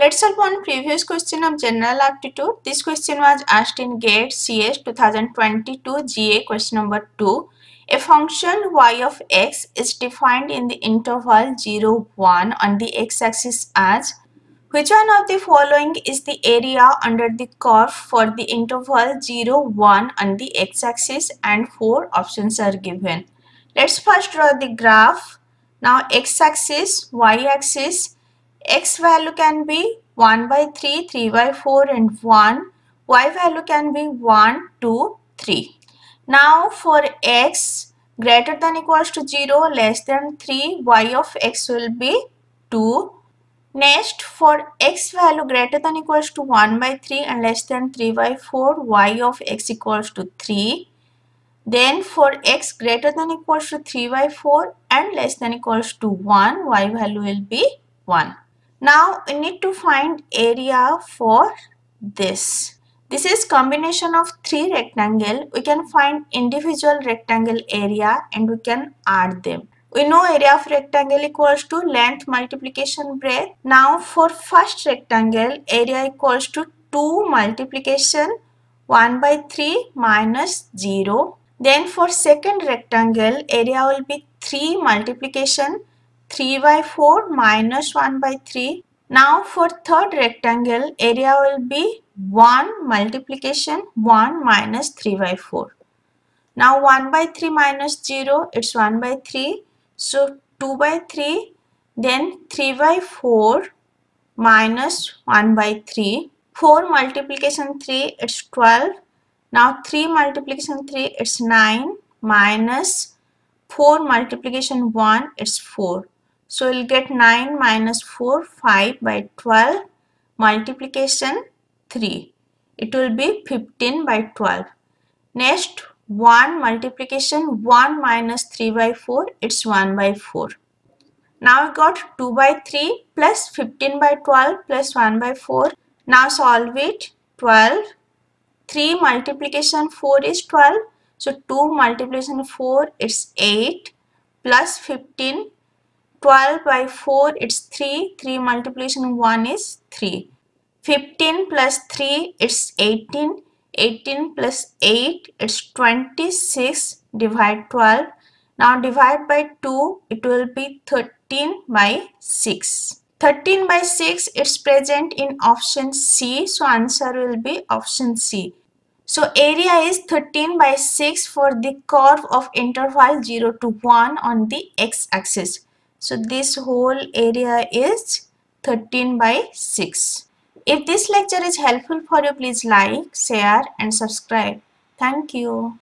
Let's solve one previous question of general aptitude. This question was asked in GATE CS 2022 GA question number 2. A function y of x is defined in the interval 0, 1 on the x-axis as which one of the following is the area under the curve for the interval 0, 1 on the x-axis and 4 options are given. Let's first draw the graph. Now x-axis, y-axis, x value can be 1 by 3, 3 by 4 and 1. y value can be 1, 2, 3. Now for x greater than equals to 0 less than 3 y of x will be 2. Next for x value greater than equals to 1 by 3 and less than 3 by 4 y of x equals to 3. Then for x greater than equals to 3 by 4 and less than equals to 1 y value will be 1. Now we need to find area for this. This is combination of three rectangle. We can find individual rectangle area and we can add them. We know area of rectangle equals to length multiplication breadth. Now for first rectangle area equals to 2 multiplication 1 by 3 minus 0. Then for second rectangle area will be 3 multiplication 3 by 4 minus 1 by 3. Now for third rectangle area will be 1 multiplication 1 minus 3 by 4. Now 1 by 3 minus 0 it's 1 by 3. So 2 by 3 then 3 by 4 minus 1 by 3. 4 multiplication 3 it's 12. Now 3 multiplication 3 it's 9 minus 4 multiplication 1 it's 4. So we'll get 9 minus 4, 5 by 12 multiplication 3. It will be 15 by 12. Next 1 multiplication 1 minus 3 by 4 it's 1 by 4. Now we got 2 by 3 plus 15 by 12 plus 1 by 4. Now solve it 12. 3 multiplication 4 is 12. So 2 multiplication 4 is 8 plus 15 12 by 4 it's 3 3 multiplication 1 is 3 15 plus 3 it's 18 18 plus 8 it's 26 divide 12 now divide by 2 it will be 13 by 6 13 by 6 it's present in option C. So answer will be option C. So area is 13 by 6 for the curve of interval 0 to 1 on the x-axis so this whole area is 13 by 6. If this lecture is helpful for you, please like, share and subscribe. Thank you.